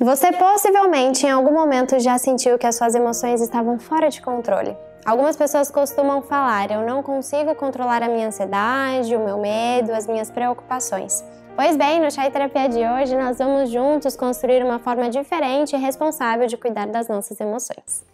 Você possivelmente em algum momento já sentiu que as suas emoções estavam fora de controle. Algumas pessoas costumam falar: eu não consigo controlar a minha ansiedade, o meu medo, as minhas preocupações. Pois bem, no Chai Terapia de hoje nós vamos juntos construir uma forma diferente e responsável de cuidar das nossas emoções.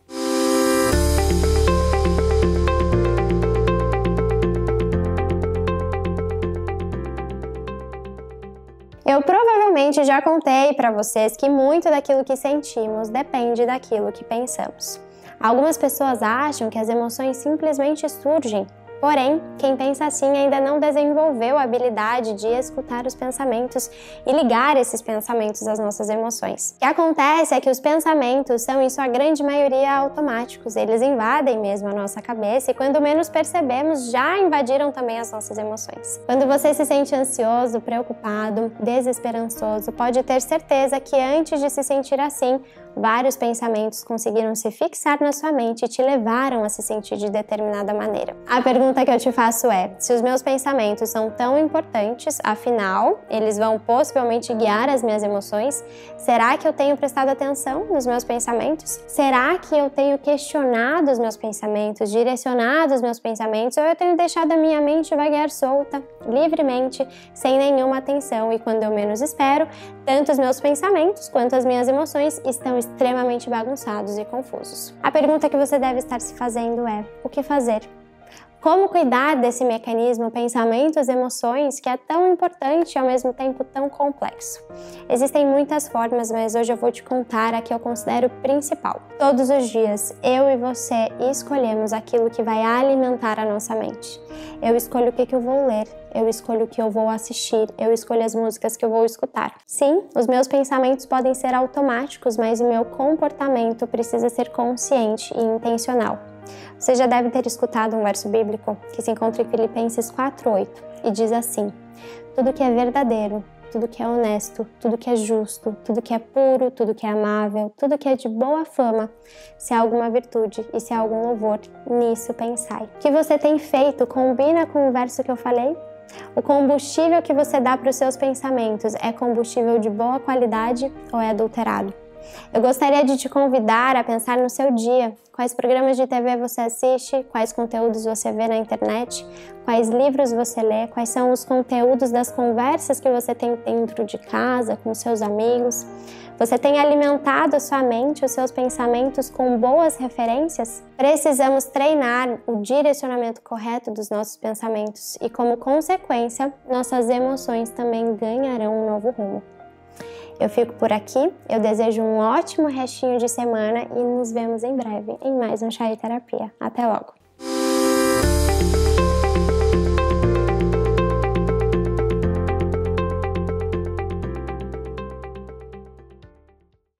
Eu provavelmente já contei para vocês que muito daquilo que sentimos depende daquilo que pensamos. Algumas pessoas acham que as emoções simplesmente surgem Porém, quem pensa assim ainda não desenvolveu a habilidade de escutar os pensamentos e ligar esses pensamentos às nossas emoções. O que acontece é que os pensamentos são, em sua grande maioria, automáticos. Eles invadem mesmo a nossa cabeça e, quando menos percebemos, já invadiram também as nossas emoções. Quando você se sente ansioso, preocupado, desesperançoso, pode ter certeza que antes de se sentir assim, vários pensamentos conseguiram se fixar na sua mente e te levaram a se sentir de determinada maneira. A pergunta que eu te faço é: se os meus pensamentos são tão importantes, afinal, eles vão possivelmente guiar as minhas emoções, será que eu tenho prestado atenção nos meus pensamentos? Será que eu tenho questionado os meus pensamentos, direcionado os meus pensamentos, ou eu tenho deixado a minha mente vaguear solta, livremente, sem nenhuma atenção e quando eu menos espero, tanto os meus pensamentos quanto as minhas emoções estão extremamente bagunçados e confusos. A pergunta que você deve estar se fazendo é: o que fazer? Como cuidar desse mecanismo pensamentos, emoções que é tão importante e ao mesmo tempo tão complexo? Existem muitas formas, mas hoje eu vou te contar a que eu considero principal. Todos os dias, eu e você escolhemos aquilo que vai alimentar a nossa mente. Eu escolho o que, que eu vou ler, eu escolho o que eu vou assistir, eu escolho as músicas que eu vou escutar. Sim, os meus pensamentos podem ser automáticos, mas o meu comportamento precisa ser consciente e intencional. Você já deve ter escutado um verso bíblico que se encontra em Filipenses 4:8 e diz assim: Tudo que é verdadeiro, tudo que é honesto, tudo que é justo, tudo que é puro, tudo que é amável, tudo que é de boa fama, se há alguma virtude e se há algum louvor, nisso pensai. O que você tem feito combina com o verso que eu falei? O combustível que você dá para os seus pensamentos é combustível de boa qualidade ou é adulterado? Eu gostaria de te convidar a pensar no seu dia. Quais programas de TV você assiste? Quais conteúdos você vê na internet? Quais livros você lê? Quais são os conteúdos das conversas que você tem dentro de casa, com seus amigos? Você tem alimentado a sua mente, os seus pensamentos com boas referências? Precisamos treinar o direcionamento correto dos nossos pensamentos e, como consequência, nossas emoções também ganharão um novo rumo. Eu fico por aqui, eu desejo um ótimo restinho de semana e nos vemos em breve em mais um Chá e Terapia. Até logo!